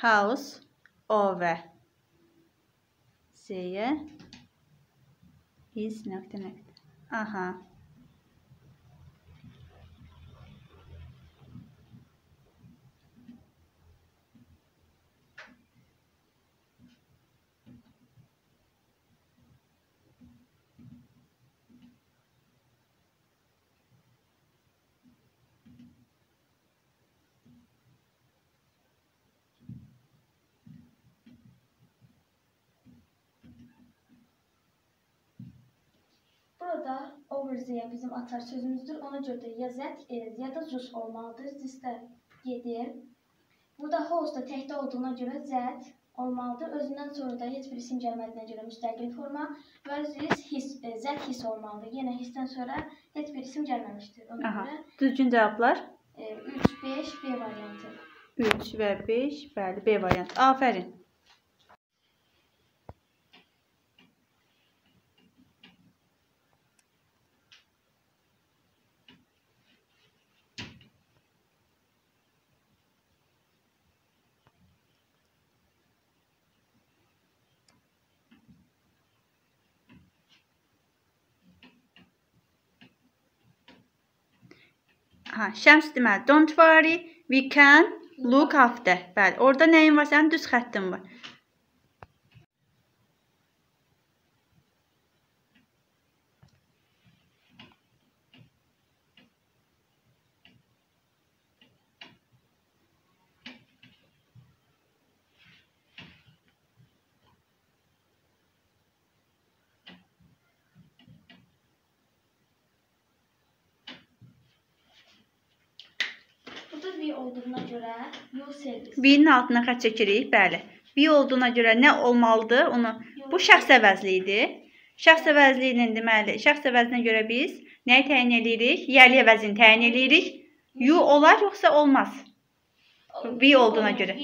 house over. Seje. Is nokta nokta. Aha. Uh-huh. Burada overzeyə bizim atar sözümüzdür. Ona görə də ya z, e, ya da zus olmalıdır. Zistə gedir. Burada host da təkdə olduğuna görə z olmalıdır. Özündən sonra da heç bir isim gəlmədiyinə görə müstəqil forma və zis his, e, z his olmalıdır. Yenə hissdən sonra heç bir isim gəlməmişdir. Ona Aha. görə Düzgün cavablar e, 3, 5, B variantı. 3 və 5. Bəli, B variantı. Afərin. Ha, Şəms deməli, don't worry, we can look after. Bəli, orada nəyin var? Sənin düz xəttin var. V olduğuna görə you service. V-nin altına xətt çəkirik. Bəli. V olduğuna görə nə olmalıdır? Onu bu şəxs əvəzliyidir. Şəxs əvəzliyinin deməli, şəxs əvəzinə görə biz nəyi təyin edirik? Yerli əvəzini təyin edirik. You olar yoxsa olmaz? V olduğuna görə.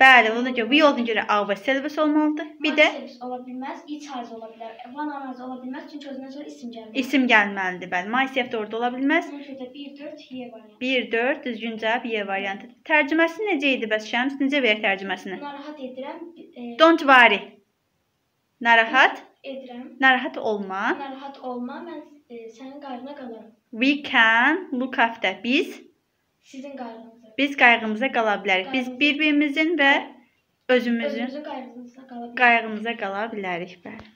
Bəli, ona görə V olduğuna görə A və service olmalıdır. Bir də ola bilməz, iç harz ola bilər. Van harz ola bilməz çünki özündən sonra isim gəlmir. isim gəlməlidir. Bəli, myself də orada ola bilməz. Ona görə də 1 4 Y variantı. 1 4 düzgün cavab Y variantı. Tərcüməsi necə idi bəs Şəms? Necə verək tərcüməsini? Narahat edirəm. E, Don't worry. Narahat, edirəm. narahat olma. Narahat olma, mən e, sənin qayğına qalaram. We can look after. Biz Sizin qayğınıza. Biz qayğımıza qala bilərik. Biz bir-birimizin və özümüzün Özünüzün qayğınıza qala bilərsiniz. qayğımıza qala bilərik. Bəli.